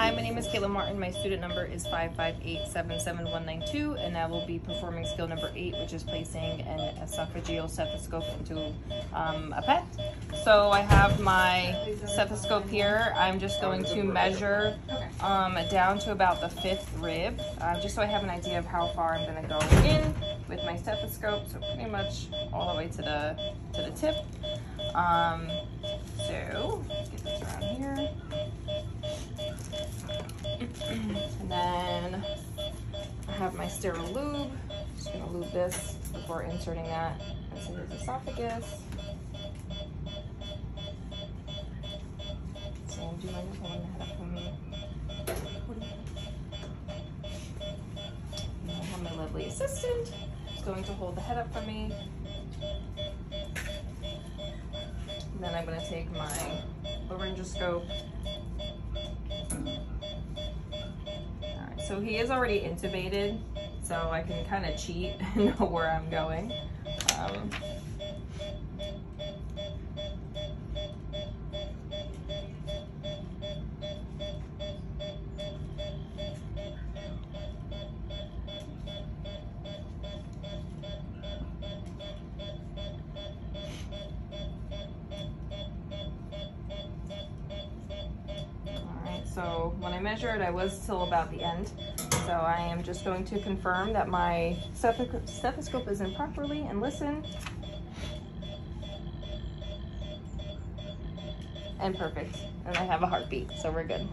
Hi, my name is Caitlin Martin. My student number is 558-77192, and I will be performing skill number eight, which is placing an esophageal stethoscope into um, a pet. So I have my stethoscope here. I'm just going to measure um, down to about the fifth rib, uh, just so I have an idea of how far I'm going to go in with my stethoscope. So pretty much all the way to the to the tip. Um, so get this around here. And then I have my sterile lube. Just gonna lube this before inserting that into his esophagus. So do you mind just holding the head for me? And I have my lovely assistant. Who's going to hold the head up for me. And then I'm gonna take my laryngoscope so he is already intubated, so I can kind of cheat and know where I'm going. Um, So when I measured, I was still about the end. So I am just going to confirm that my stethoscope is in properly and listen. And perfect. And I have a heartbeat, so we're good.